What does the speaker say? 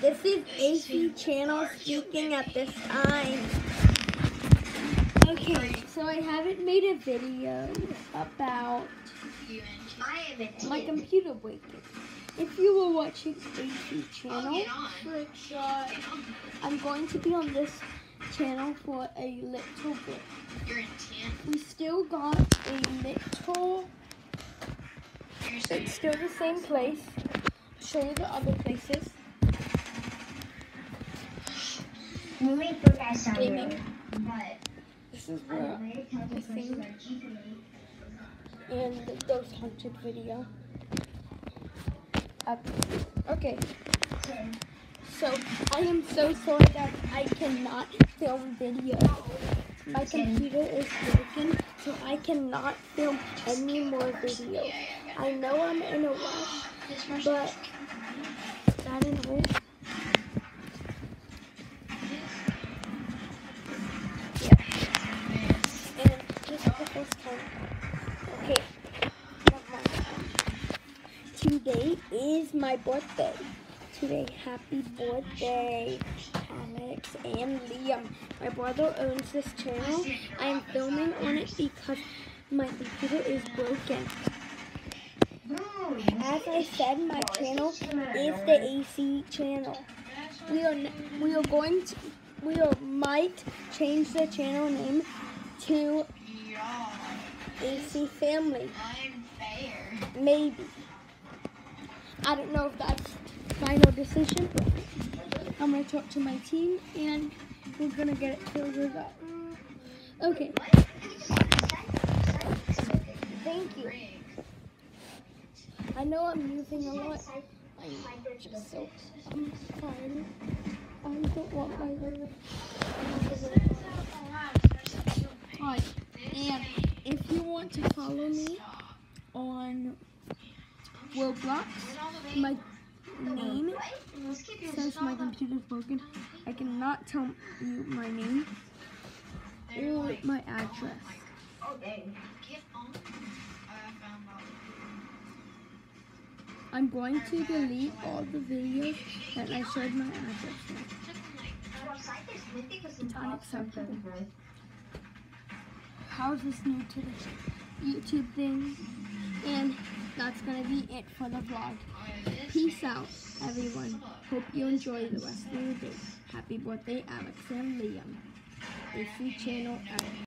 This is AC channel speaking at this time. Okay, so I haven't made a video about my computer breaking. If you were watching AC channel, I'm going to be on this channel for a little bit. We still got a little, it's still the same place. Show you the other places. Gaming. in, but This is I where made a calculation for GPA. and the Ghost Hunted video. Up. Okay, So, I am so sorry that I cannot film video. My computer is broken, so I cannot film any more video. I know I'm in a rush, but that in a is my birthday. Today, happy birthday, Alex and Liam. My brother owns this channel. I'm filming on it because my computer is broken. As I said, my channel is the AC channel. We are we are going to we are, might change the channel name to AC Family. Maybe. I don't know if that's final decision. I'm gonna talk to my team and we're gonna get it figured out. Okay. Thank you. I know I'm using a lot. I'm just so I'm tired. I don't want my Hi. And if you want to follow me on Roblox, my name since my computer's broken, I cannot tell you my name or my address. I'm going to delete all the videos that I showed my address in. It's unacceptable. How's this new to the YouTube thing? That's gonna be it for the vlog. Peace out, everyone. Hope you enjoy the rest of your day. Happy birthday, Alex and Liam. AC channel. Alex.